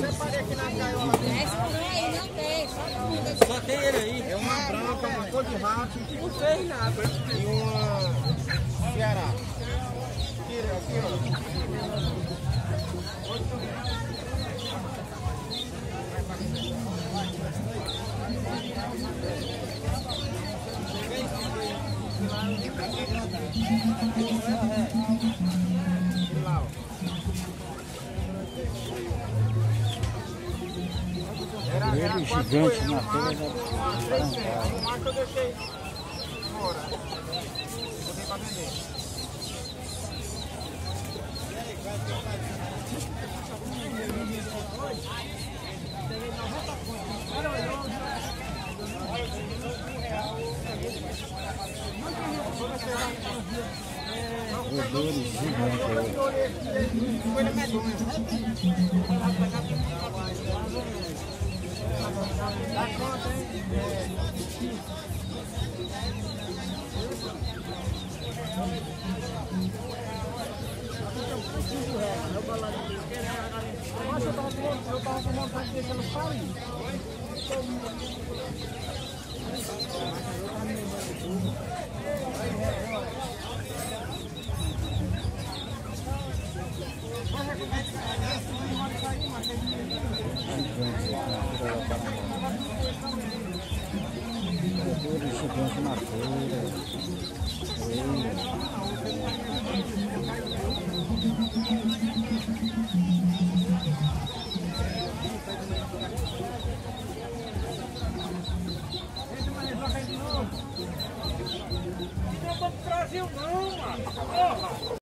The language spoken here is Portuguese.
Separei aqui na gaiola. tem. Só tem ele aí. É uma branca, uma cor de rato. Não fez nada. E uma Ceará. Tira, tira. Ele gigante na feira da macho eu deixei fora. Botei pra vender. Rodeiro gigante. Tava tomando pra deixar no farinha. Rodeiro gigante na feira. Feira. contra o Brasil não, mano. Porra!